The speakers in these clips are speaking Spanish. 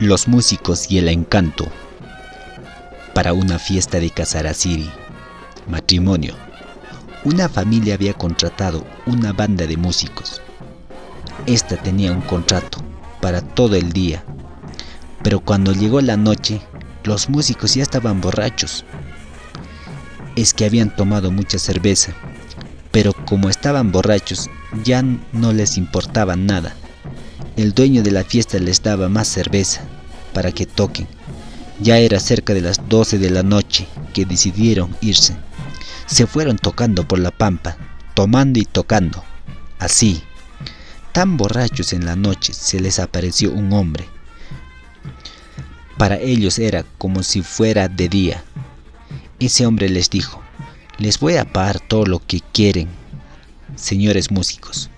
Los músicos y el encanto para una fiesta de Casarasiri. Matrimonio. Una familia había contratado una banda de músicos. Esta tenía un contrato para todo el día, pero cuando llegó la noche, los músicos ya estaban borrachos. Es que habían tomado mucha cerveza, pero como estaban borrachos, ya no les importaba nada. El dueño de la fiesta les daba más cerveza para que toquen. Ya era cerca de las 12 de la noche que decidieron irse. Se fueron tocando por la pampa, tomando y tocando. Así, tan borrachos en la noche, se les apareció un hombre. Para ellos era como si fuera de día. Ese hombre les dijo, les voy a pagar todo lo que quieren, señores músicos.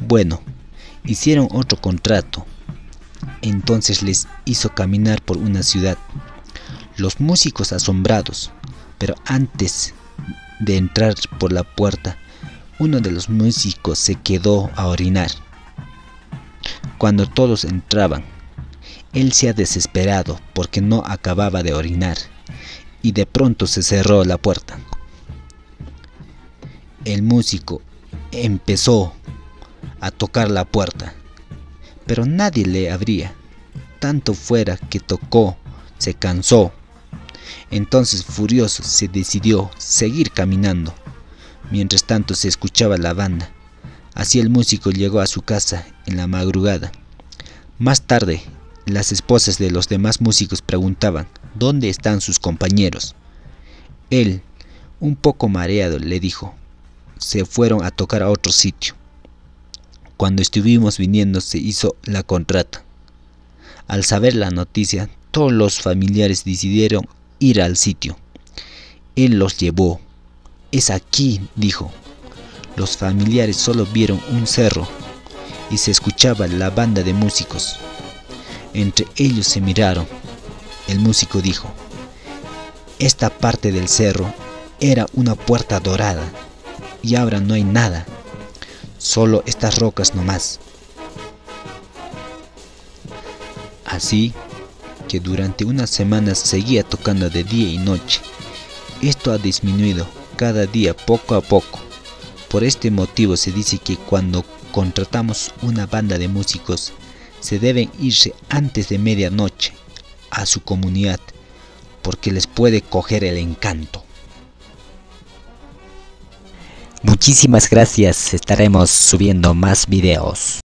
Bueno, hicieron otro contrato. Entonces les hizo caminar por una ciudad. Los músicos asombrados, pero antes de entrar por la puerta, uno de los músicos se quedó a orinar. Cuando todos entraban, él se ha desesperado porque no acababa de orinar y de pronto se cerró la puerta. El músico empezó a tocar la puerta, pero nadie le abría. Tanto fuera que tocó, se cansó. Entonces furioso se decidió seguir caminando. Mientras tanto se escuchaba la banda. Así el músico llegó a su casa en la madrugada. Más tarde, las esposas de los demás músicos preguntaban dónde están sus compañeros. Él, un poco mareado, le dijo, se fueron a tocar a otro sitio. Cuando estuvimos viniendo se hizo la contrata. Al saber la noticia, todos los familiares decidieron ir al sitio. Él los llevó. Es aquí, dijo. Los familiares solo vieron un cerro y se escuchaba la banda de músicos. Entre ellos se miraron. El músico dijo, esta parte del cerro era una puerta dorada y ahora no hay nada solo estas rocas nomás. Así que durante unas semanas seguía tocando de día y noche. Esto ha disminuido cada día poco a poco. Por este motivo se dice que cuando contratamos una banda de músicos se deben irse antes de medianoche a su comunidad porque les puede coger el encanto. Muchísimas gracias, estaremos subiendo más videos.